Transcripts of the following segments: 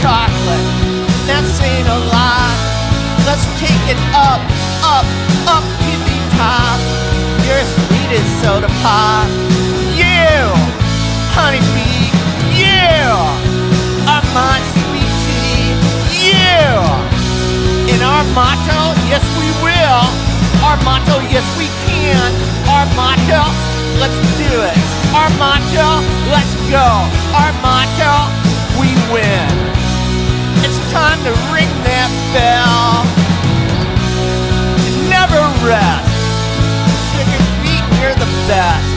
chocolate. That's saying a lot. Let's take it up, up, up to the top. You're as sweet as soda pop. You, honeybee. You, my sweet tea. You. In our motto, yes we will. Our motto, yes we can. Our motto, let's do it. Our motto, let's go. Our motto. Best.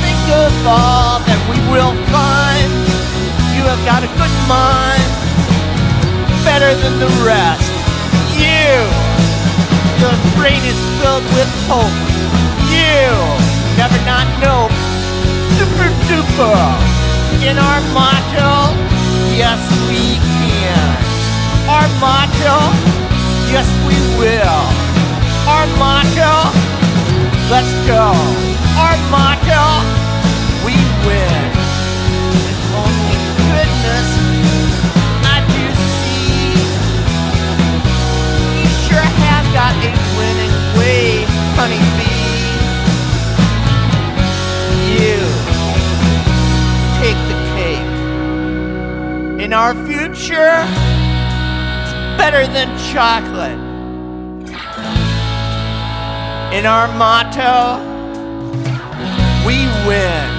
Think of all that we will find. You have got a good mind, better than the rest. You, your brain is filled with hope. You never not know. Super duper. In our motto, yes we can. Our motto, yes we will. Our motto, let's go. Motto, we win. Only goodness I do see. You sure have got a winning way, honeybee. You take the cake. In our future, it's better than chocolate. In our motto, we win.